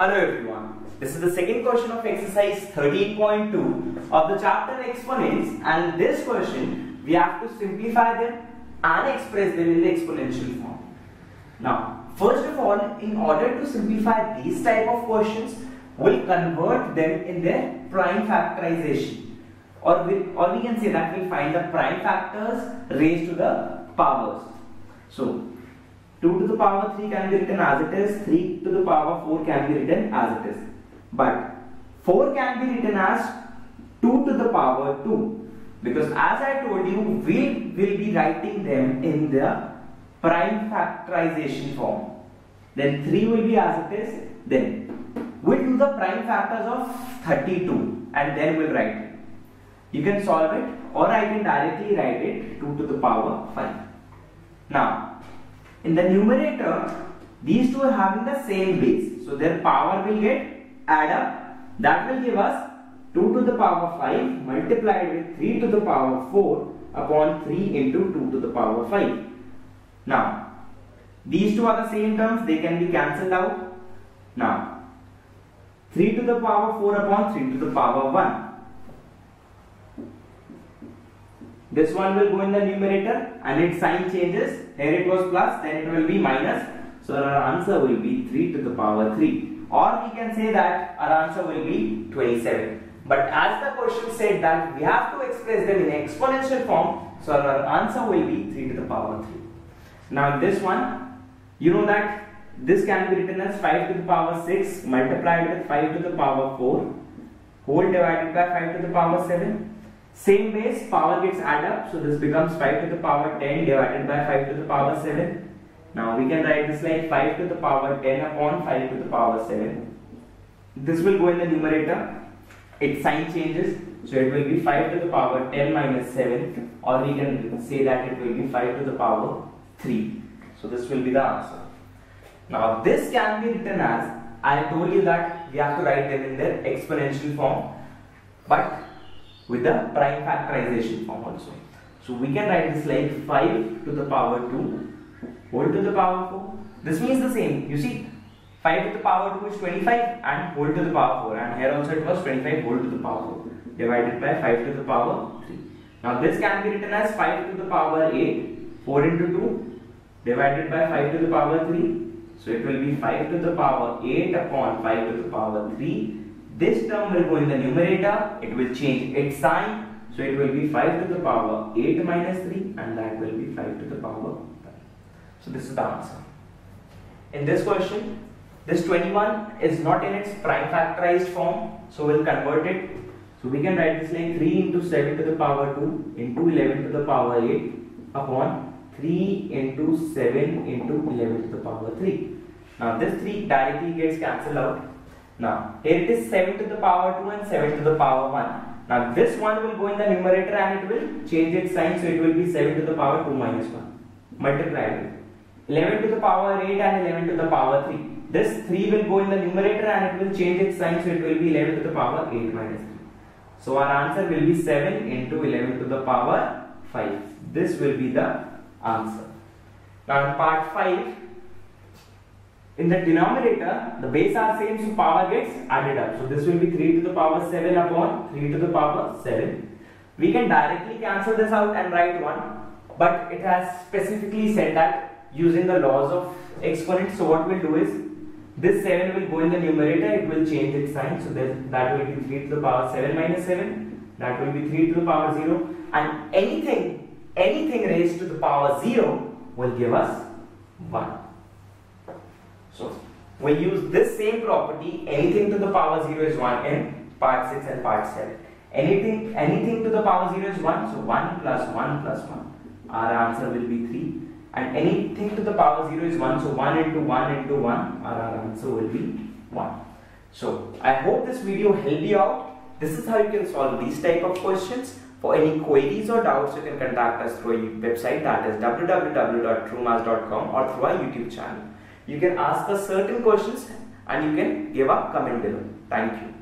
Hello everyone. This is the second question of exercise 13.2 of the chapter exponents and this question we have to simplify them and express them in the exponential form. Now first of all in order to simplify these type of questions we'll convert them in their prime factorization or we, or we can say that we'll find the prime factors raised to the powers. So 2 to the power 3 can be written as it is, 3 to the power 4 can be written as it is. But 4 can be written as 2 to the power 2 because as I told you, we will be writing them in the prime factorization form. Then 3 will be as it is, then we'll do the prime factors of 32 and then we'll write it. You can solve it or I can directly write it 2 to the power 5. Now, in the numerator, these two are having the same base. So their power will get add up. That will give us 2 to the power 5 multiplied with 3 to the power 4 upon 3 into 2 to the power 5. Now, these two are the same terms. They can be cancelled out. Now, 3 to the power 4 upon 3 to the power 1. This one will go in the numerator and its sign changes. Here it was plus, then it will be minus. So our answer will be 3 to the power 3. Or we can say that our answer will be 27. But as the question said that we have to express them in exponential form, so our answer will be 3 to the power 3. Now this one, you know that this can be written as 5 to the power 6 multiplied with 5 to the power 4 whole divided by 5 to the power 7 same base, power gets added up, so this becomes 5 to the power 10 divided by 5 to the power 7. Now we can write this like 5 to the power 10 upon 5 to the power 7. This will go in the numerator, its sign changes, so it will be 5 to the power 10 minus 7 or we can say that it will be 5 to the power 3. So this will be the answer. Now this can be written as, I told you that we have to write them in their exponential form, but with the prime factorization form also. So we can write this like 5 to the power 2 whole to the power 4. This means the same. You see 5 to the power 2 is 25 and whole to the power 4 and here also it was 25 whole to the power 4 divided by 5 to the power 3. Now this can be written as 5 to the power 8 4 into 2 divided by 5 to the power 3. So it will be 5 to the power 8 upon 5 to the power 3 this term will go in the numerator, it will change its sign. So it will be 5 to the power 8 minus 3 and that will be 5 to the power 5. So this is the answer. In this question, this 21 is not in its prime factorized form. So we'll convert it. So we can write this like 3 into 7 to the power 2 into 11 to the power 8 upon 3 into 7 into 11 to the power 3. Now this 3 directly gets cancelled out now, here it is 7 to the power 2 and 7 to the power 1. Now, this one will go in the numerator and it will change its sign. So, it will be 7 to the power 2 minus 1 multiplied with 11 to the power 8 and 11 to the power 3. This 3 will go in the numerator and it will change its sign. So, it will be 11 to the power 8 minus 3. So, our answer will be 7 into 11 to the power 5. This will be the answer. Now, in part 5, in the denominator, the base are same, so power gets added up. So this will be 3 to the power 7 upon 3 to the power 7. We can directly cancel this out and write 1, but it has specifically said that using the laws of exponents. So what we'll do is, this 7 will go in the numerator, it will change its sign. So that will be 3 to the power 7 minus 7. That will be 3 to the power 0. And anything, anything raised to the power 0 will give us 1. So we use this same property, anything to the power 0 is 1 in part 6 and part 7. Anything, anything to the power 0 is 1, so 1 plus 1 plus 1. Our answer will be 3. And anything to the power 0 is 1, so 1 into 1 into 1, our answer will be 1. So I hope this video helped you out. This is how you can solve these type of questions. For any queries or doubts, you can contact us through our website that is www.truemaths.com or through our YouTube channel. You can ask us certain questions and you can give a comment below. Thank you.